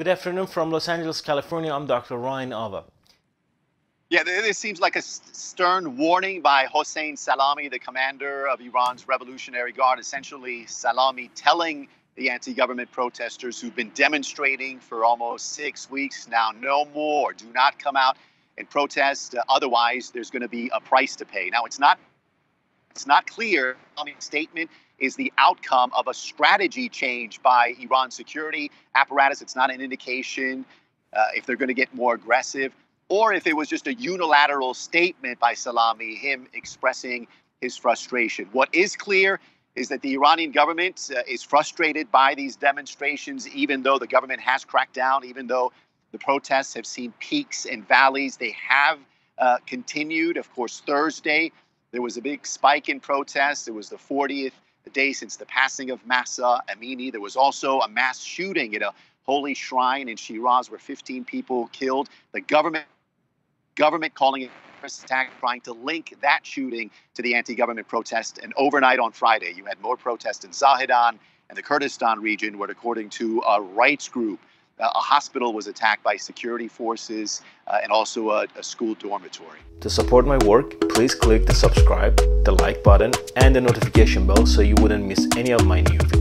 Good afternoon from Los Angeles, California. I'm Dr. Rayan Aava. Yeah, this seems like a stern warning by Hossein Salami, the commander of Iran's Revolutionary Guard. Essentially, Salami telling the anti government protesters who've been demonstrating for almost six weeks now no more, do not come out and protest. Otherwise, there's going to be a price to pay. Now, it's not. It's not clear. Salami's statement is the outcome of a strategy change by Iran's security apparatus. It's not an indication uh, if they're going to get more aggressive or if it was just a unilateral statement by Salami, him expressing his frustration. What is clear is that the Iranian government uh, is frustrated by these demonstrations, even though the government has cracked down, even though the protests have seen peaks and valleys. They have uh, continued. Of course, Thursday, there was a big spike in protests. It was the 40th day since the passing of Mahsa Amini. There was also a mass shooting at a holy shrine in Shiraz where 15 people killed. The government government calling it a attack, trying to link that shooting to the anti-government protest. And overnight on Friday, you had more protests in Zahedan and the Kurdistan region, where, according to a rights group, a hospital was attacked by security forces uh, and also a, a school dormitory. To support my work, please click the subscribe, the like button, and the notification bell so you wouldn't miss any of my new videos.